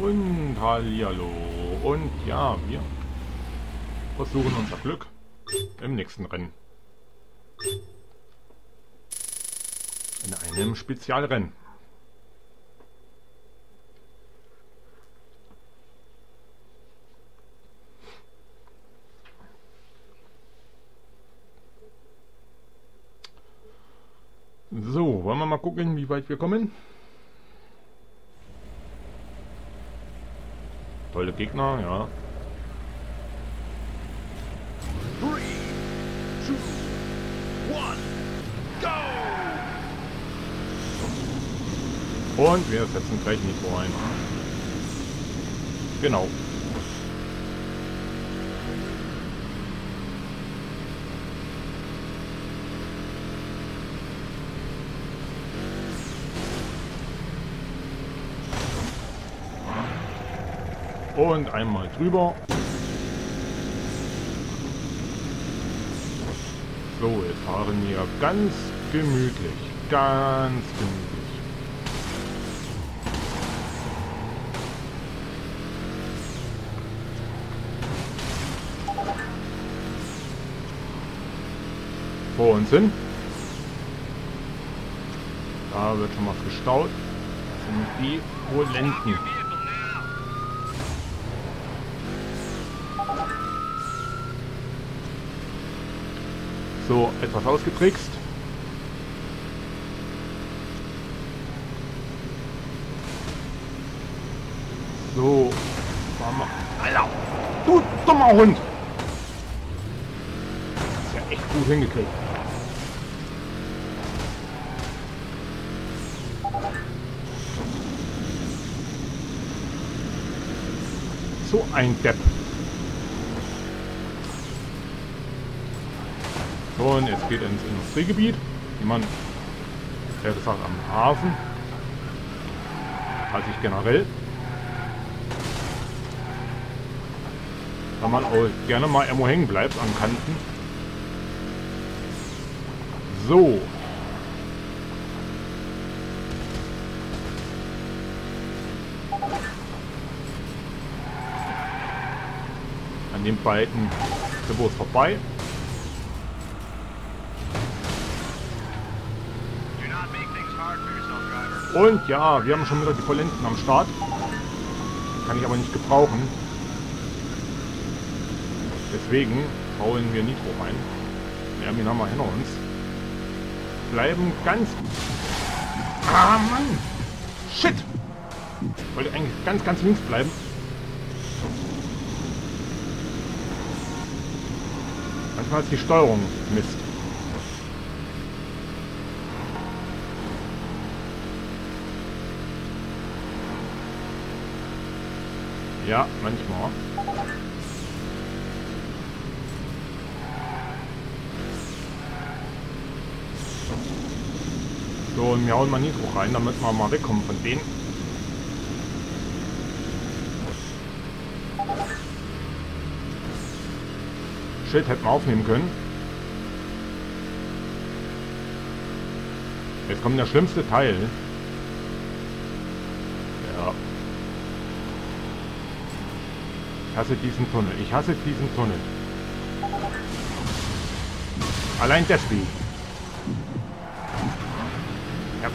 Und Hallihallo. Und ja, wir versuchen unser Glück im nächsten Rennen. In einem Spezialrennen. So, wollen wir mal gucken, wie weit wir kommen? Tolle Gegner, ja. Und wir setzen gleich Nitro ein. Genau. Und einmal drüber. So, wir fahren hier ganz gemütlich. Ganz gemütlich. Vor uns hin. Da wird schon was gestaut. Das sind die Polenten. So, etwas ausgetrickst. So. Fahren wir. Alter! Du dummer Hund! Ist ja echt gut hingekriegt. So ein Depp. Und jetzt geht ins Industriegebiet. Wie man, eher gesagt, am Hafen. Also ich generell. Da man auch gerne mal irgendwo hängen bleibt an Kanten. So. An den beiden Tribos vorbei. Und ja, wir haben schon wieder die Polenten am Start. Kann ich aber nicht gebrauchen. Deswegen hauen wir Nitro rein. Wir haben wir hinter uns. Bleiben ganz... Ah, Mann! Shit! Ich wollte eigentlich ganz, ganz links bleiben. Manchmal ist die Steuerung Mist. Ja, manchmal. So, und wir hauen mal Nitro rein, damit wir mal wegkommen von denen. Schild hätten wir aufnehmen können. Jetzt kommt der schlimmste Teil. Ja. Ich hasse diesen Tunnel. Ich hasse diesen Tunnel. Allein deswegen. Ja.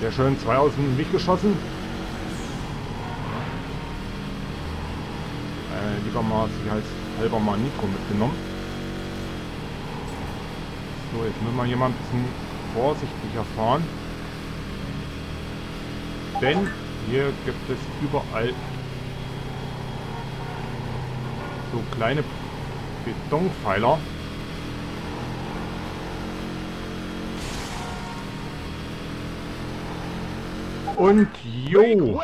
Sehr schön. Zwei aus dem Weg geschossen. Äh, lieber mal sicherheitshalber mal Nitro mitgenommen. So, jetzt müssen wir hier mal ein bisschen vorsichtiger fahren. Denn hier gibt es überall so kleine Betonpfeiler. Und jo!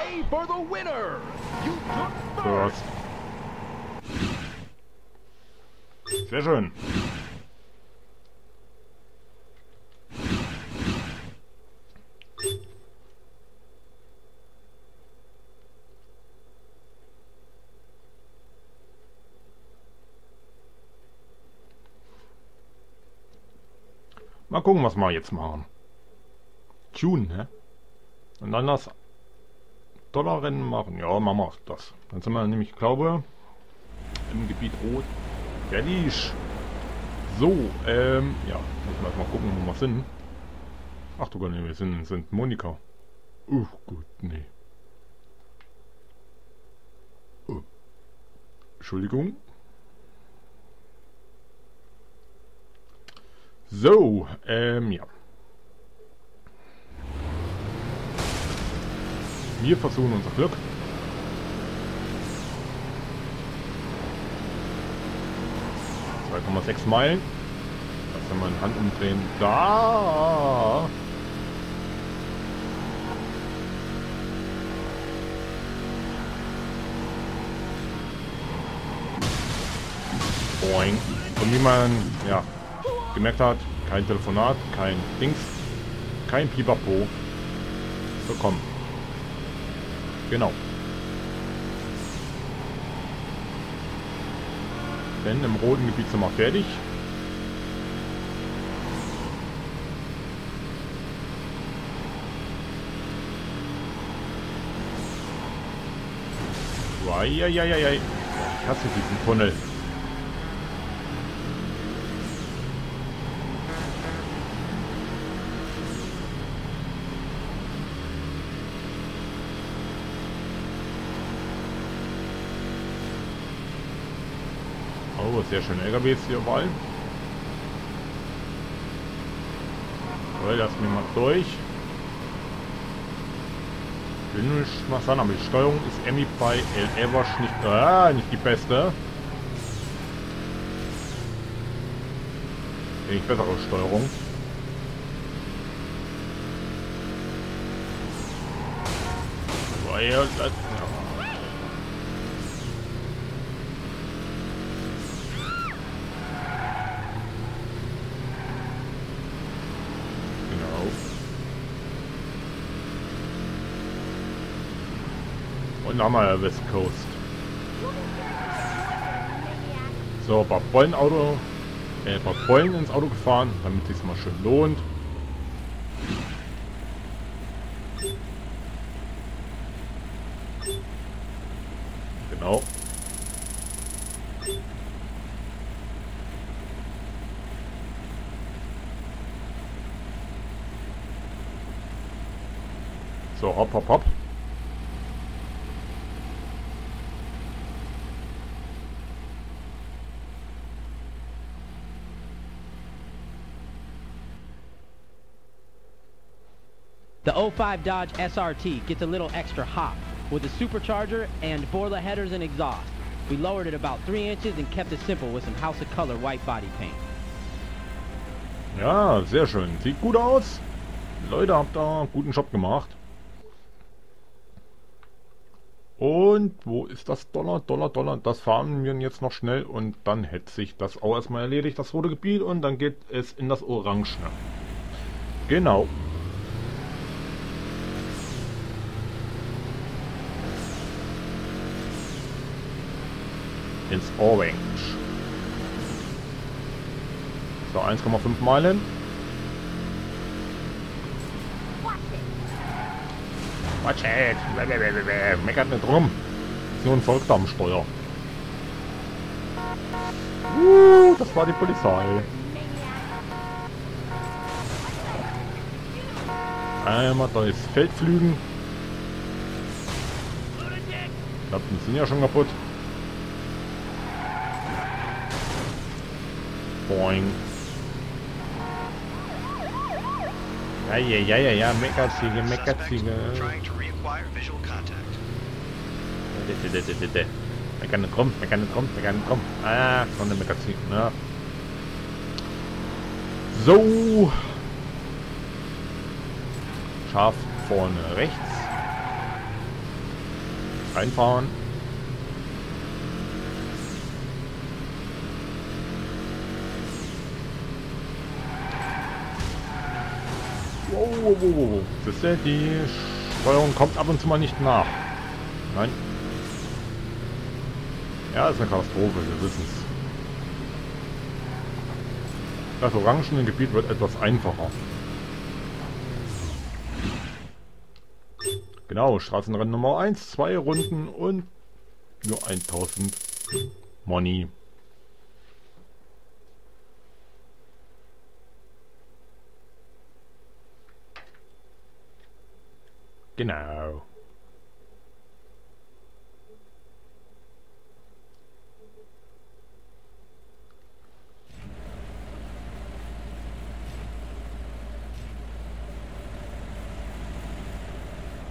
First. Sehr schön. Mal gucken, was wir jetzt machen. Tune, ne? Und dann das Dollarrennen machen? Ja, machen wir das. Dann sind wir nämlich, glaube im Gebiet Rot fertig. So, ähm, ja, müssen wir erstmal gucken, wo wir sind. Ach du Gott, nee, wir sind in St. Monika. Oh gut, nee. Oh. Entschuldigung. So, ähm, ja. Wir versuchen unser Glück. sechs Meilen. Das kann man Hand umdrehen. Da! Boing. Und wie man ja, gemerkt hat, kein Telefonat, kein Dings, kein Pipapo bekommen. Genau. Denn im roten Gebiet sind wir fertig. Eieieiei. Ich hasse diesen Tunnel. Oh, sehr schön LKWs hier überall. So, lassen wir mal durch. Ich will nicht was sagen, aber die Steuerung ist Emmy bei El Evash nicht, ah, nicht die beste. Wenig bessere Steuerung. Weil, nochmal West Coast. So, ein paar Bollen Auto, äh, ein paar Bollen ins Auto gefahren, damit es mal schön lohnt. Genau. So, hopp, hopp, hopp. The 05 Dodge SRT gets a little extra hop with a supercharger and Borla headers and exhaust. We lowered it about 3 inches and kept it simple with some House of Color white body paint. Ja, sehr schön. Sieht gut aus. Leute, habt da einen guten Job gemacht. Und wo ist das Dollar? Dollar, Dollar. Das fahren wir jetzt noch schnell und dann hätte sich das auch erstmal erledigt, das rote Gebiet. Und dann geht es in das Orange. Genau. Ins Orange. So, 1,5 Meilen. Watch it! Meckert nicht rum. Ist nur ein Volksdammsteuer. Uh, das war die Polizei. Einmal durchs Feld flügen. Ich glaube, die sind ja schon kaputt. Boing. Ja, ja, ja, ja, ja, Meckerziege, Meckerziege. Meckern nicht rum, meckern nicht rum, meckern nicht rum. Ah, von der Meckerziege, ja. So. Scharf vorne rechts. Einfahren. Wow, wow, wow. Siehst du, die Steuerung kommt ab und zu mal nicht nach. Nein. Ja, ist eine Katastrophe, wir wissen es. Das orangene Gebiet wird etwas einfacher. Genau, Straßenrennen Nummer 1, zwei Runden und nur 1000 Money. Genau.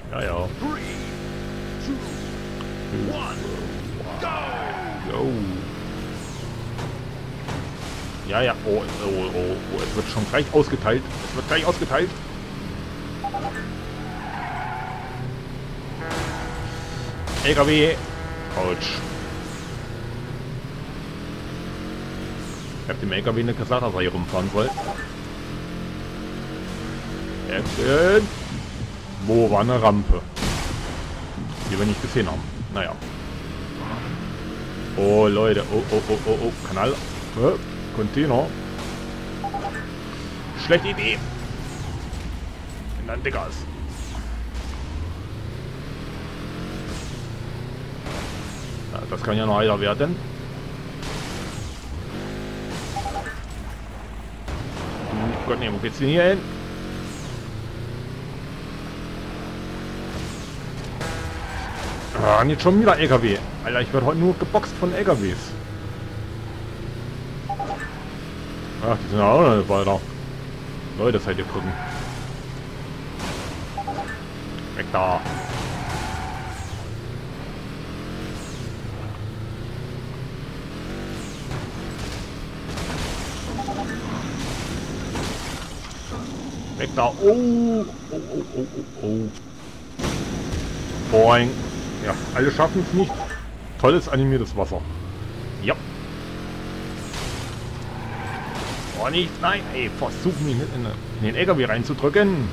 Ja, ja. Ja, ja. Oh, oh, oh, oh. Es wird schon gleich ausgeteilt. Es wird gleich ausgeteilt. LKW. Autsch. Ich hab dem LKW nicht gesagt, dass er hier rumfahren soll. Jetzt. Wo war eine Rampe? Die wir nicht gesehen haben. Naja. Oh, Leute. Oh, oh, oh, oh, oh. Kanal. Äh, Container. Schlechte Idee. Wenn dann dicker ist. Ja, das kann ja noch heiter werden. Oh Gott, nee, wo geht's denn hier hin? Ah, jetzt schon wieder LKW. Alter, ich werde heute nur geboxt von LKWs. Ach, die sind ja auch noch nicht weiter. Leute, seid ihr gucken. Weg da. Weg da. Oh, oh, oh, oh, oh, oh. Boing. Ja, alle schaffen es nicht. Tolles animiertes Wasser. Ja. Oh, nicht. Nein, ey, versuch mich nicht in, in den LKW reinzudrücken.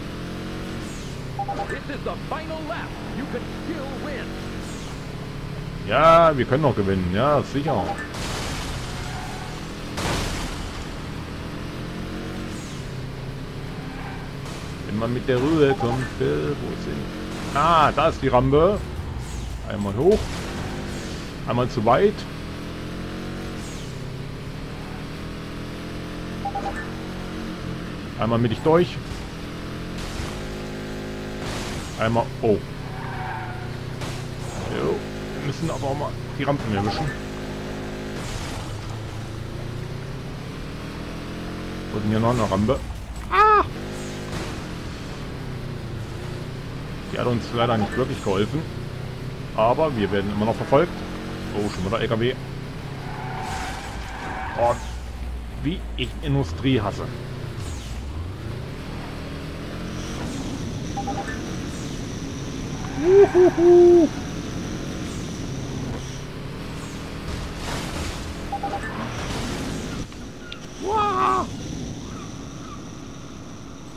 Ja, wir können noch gewinnen. Ja, sicher. Man mit der Ruhe kommt, äh, wo sind... Ah, da ist die Rampe. Einmal hoch. Einmal zu weit. Einmal mittig durch. Einmal... Oh. Jo. Wir müssen aber auch mal die Rampen erwischen. Denn hier noch eine Rampe? Die hat uns leider nicht wirklich geholfen. Aber wir werden immer noch verfolgt. Oh, schon wieder LKW. Oh, wie ich Industrie hasse. Uhuhu.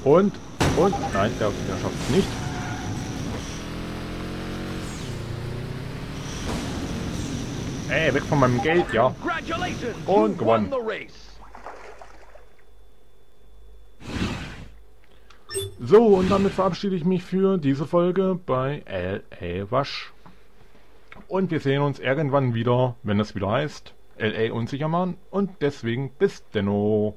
Und, und, nein, der, der schafft es nicht. Ey, weg von meinem Geld, ja. Und gewonnen. So, und damit verabschiede ich mich für diese Folge bei L.A. Wasch. Und wir sehen uns irgendwann wieder, wenn es wieder heißt L.A. Unsichermann. Und deswegen bis denno.